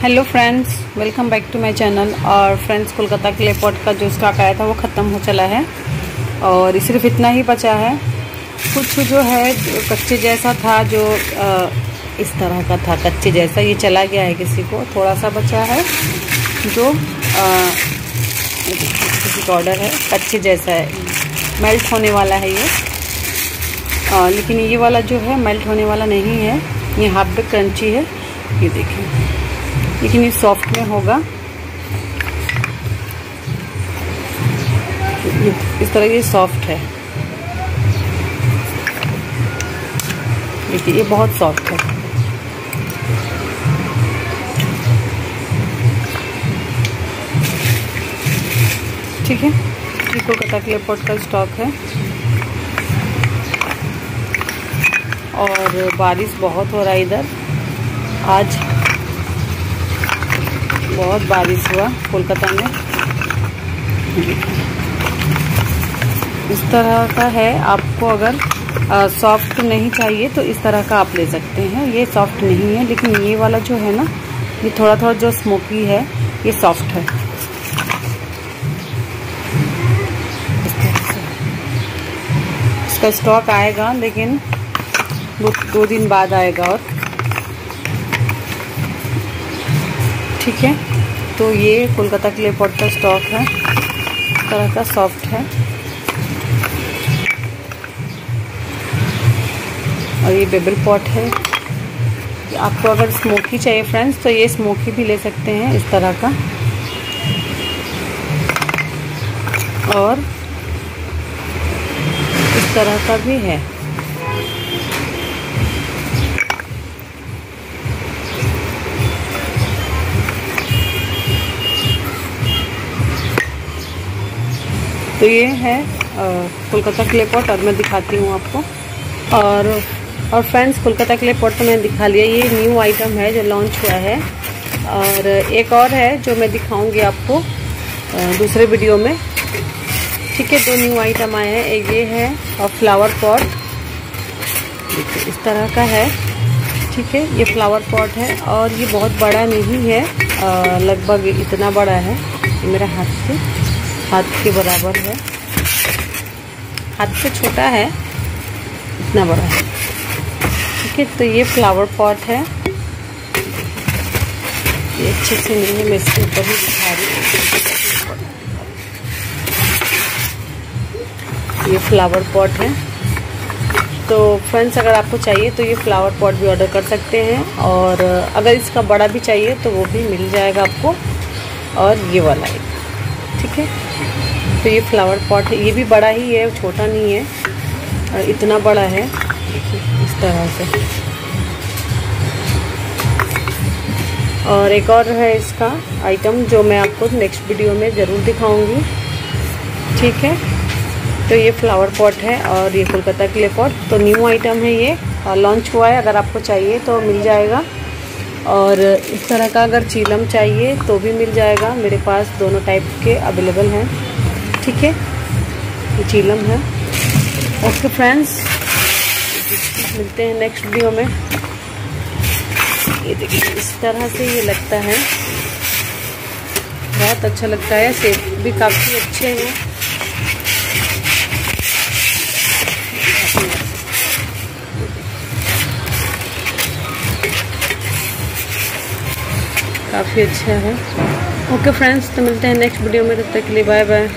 Hello friends welcome back to my channel और friends Kolkata clay pot का जो stock आया था वो ख़त्म हो चला है। और सिर्फ़ इतना ही बचा है। कुछ जो है कच्चे जैसा था जो आ, इस तरह का था कच्चे जैसा ये चला गया है किसी को। थोड़ा सा बचा है जो किसी का ऑर्डर है। कच्चे जैसा है। मेल्ट होने वाला है ये। आ, लेकिन ये वाला जो है मेल्ट होने वाला नहीं है। ये हाफ़ पे क्रंची है। ये देखिए लेकिन ये सॉफ्ट में होगा। इस तरह ये सॉफ्ट है। देखिए, ये बहुत सॉफ्ट है। ठीक है? ये कोलकाता के एयरपोर्ट का स्टॉक है। और बारिश बहुत हो रहा है इधर। आज बहुत बारिश हुआ कोलकाता में। इस तरह का है आपको अगर सॉफ्ट नहीं चाहिए तो इस तरह का आप ले सकते हैं। ये सॉफ्ट नहीं है लेकिन ये वाला जो है ना ये थोड़ा थोड़ा जो स्मोकी है ये सॉफ्ट है। इसका स्टॉक आएगा लेकिन दो, दो दिन बाद आएगा और ठीक है। तो ये कोलकाता के लिए पॉट का स्टॉक है। तरह का सॉफ्ट है। और ये बेबल पॉट है। आपको अगर स्मोकी चाहिए फ्रेंड्स तो ये स्मोकी भी ले सकते हैं इस तरह का। और इस तरह का भी है। तो ये है कोलकाता क्ले पॉट और मैं दिखाती हूँ आपको। और और फ्रेंड्स, कोलकाता क्ले पॉट तो मैंने दिखा लिया। ये न्यू आइटम है जो लॉन्च हुआ है। और एक और है जो मैं दिखाऊँगी आपको दूसरे वीडियो में। ठीक है, दो न्यू आइटम आए हैं। एक ये है और फ्लावर पॉट। देखिए, इस तरह का है। ठीक है, ये फ्लावर पॉट है और ये बहुत बड़ा नहीं है लगभग इतना बड़ा है, मेरे हाथ से। हाथ के बराबर है। हाथ से छोटा है, इतना बड़ा है। ठीक है तो ये फ्लावर पॉट है। ये अच्छे से नहीं है, मैं इसके ऊपर ही दिखा रही हूँ। ये फ्लावर पॉट है। तो फ्रेंड्स अगर आपको चाहिए तो ये फ्लावर पॉट भी ऑर्डर कर सकते हैं और अगर इसका बड़ा भी चाहिए तो वो भी मिल जाएगा आपको। और ये वाला है ठीक है? तो ये फ्लावर पॉट है। ये भी बड़ा ही है, छोटा नहीं है, और इतना बड़ा है। इस तरह से। और एक और है इसका आइटम जो मैं आपको नेक्स्ट वीडियो में ज़रूर दिखाऊँगी। ठीक है? तो ये फ्लावर पॉट है और ये कोलकाता के लिए पॉट तो न्यू आइटम है ये। लॉन्च हुआ है। अगर आपको चाहिए तो मिल जाएगा। और इस तरह का अगर चीलम चाहिए तो भी मिल जाएगा। मेरे पास दोनों टाइप के अवेलेबल हैं। ठीक है? ये चीलम है। ओके फ्रेंड्स मिलते हैं नेक्स्ट वीडियो में। ये देखिए, इस तरह से ये लगता है। बहुत अच्छा लगता है। सेब भी काफ़ी अच्छे हैं। काफ़ी अच्छा है। ओके फ्रेंड्स तो मिलते हैं नेक्स्ट वीडियो में, तब तक के लिए बाय बाय